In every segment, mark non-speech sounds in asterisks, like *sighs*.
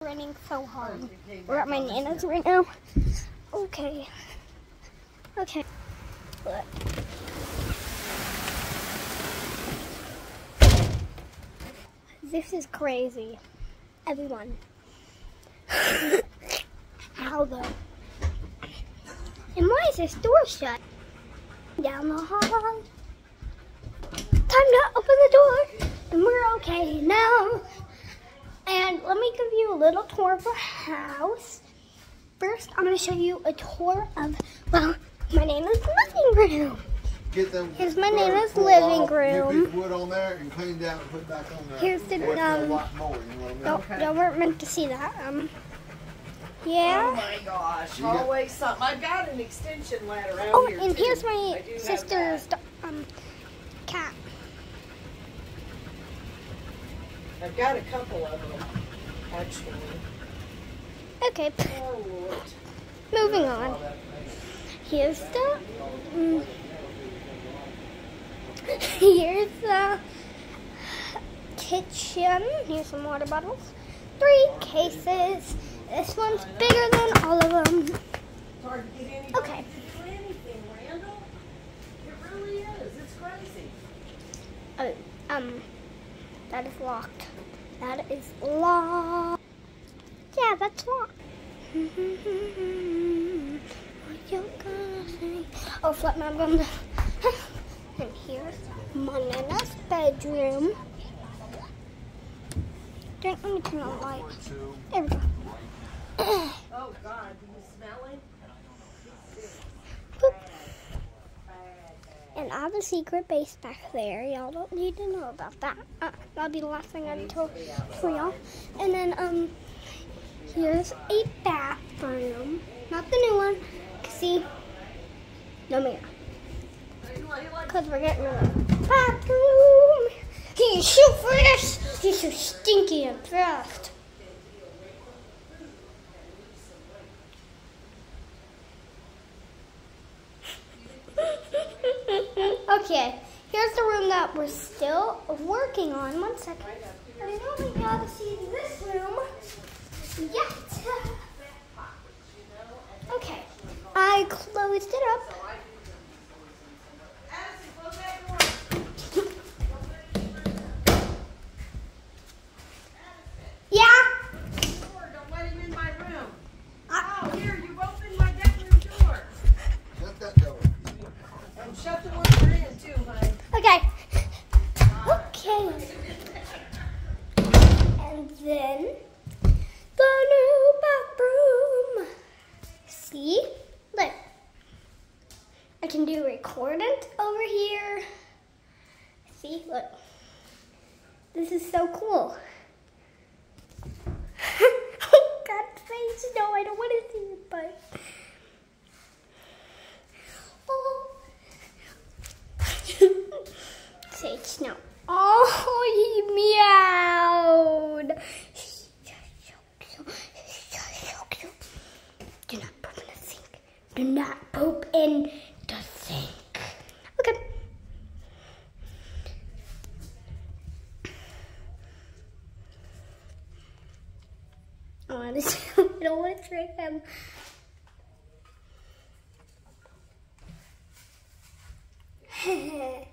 raining so hard. We're at my nana's right now. Okay. Okay. Look. This is crazy. Everyone. *sighs* How though? And why is this door shut? Down the hall. Time to open the door. And we're okay now. And let me give you a little tour of our house. First, I'm going to show you a tour of, well, my name is living room. Get them. Here's my name is living off, room. Get wood on there and cleaned out and put back on there. Here's the, Or um, more, you know what I mean? Don't, don't weren't meant to see that. Um, yeah. Oh my gosh, You got- always something. I've got an extension ladder around Oh, here and too. here's my I do have sister's um cat. I've got a couple of them, actually. Okay, moving on. Here's the. mm, here's the kitchen. Here's some water bottles. Three cases. This one's bigger than all of them. It's hard to get Okay. anything, Randall. It really is. It's crazy. Oh, um, that is locked. That is locked. Yeah, that's locked. What you gonna say? Oh, flip my bum. *laughs* And here's my nana's bedroom. Don't let me turn on the light. There we go. Oh, God. Do you smell him? And I have a secret base back there. Y'all don't need to know about that. Uh, that'll be the last thing I tell for y'all. And then um, here's a bathroom, not the new one. See, no mirror, cause we're getting rid of bathroom. He's so fresh. He's so stinky and fast. Okay, here's the room that we're still working on. One second. I think y'all to see this Do recordant over here. See? Look. This is so cool. *laughs* oh, God, face. No, I don't want to see it, but. Oh. Sage, no. Oh, he meowed. Do not poop in the sink. Do not poop in the sink. Okay. Oh, I want to. *laughs* I don't want to trick him. *laughs*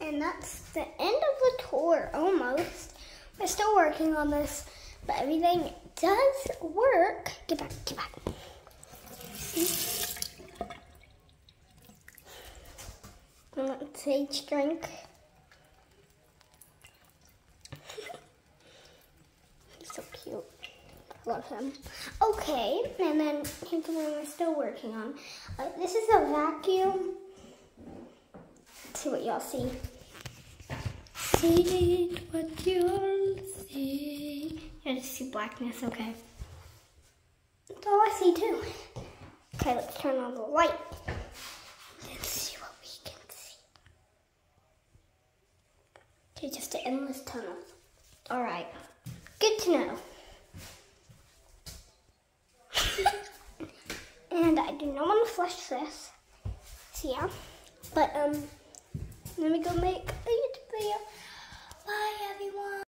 and that's the end of the tour, almost. We're still working on this, but everything does work. Get back, get back. See? And let Sage drink. He's so cute. Love him. Okay, and then here's the one we're still working on. Uh, this is a vacuum. Let's see what y'all see. See what you'll see. I just see blackness, okay. That's all I see too. Okay, let's turn on the light. Let's see what we can see. Okay, just an endless tunnel. Alright. Good to know. *laughs* and I do not want to flush this. So yeah. But um let me go make a YouTube video. Bye everyone.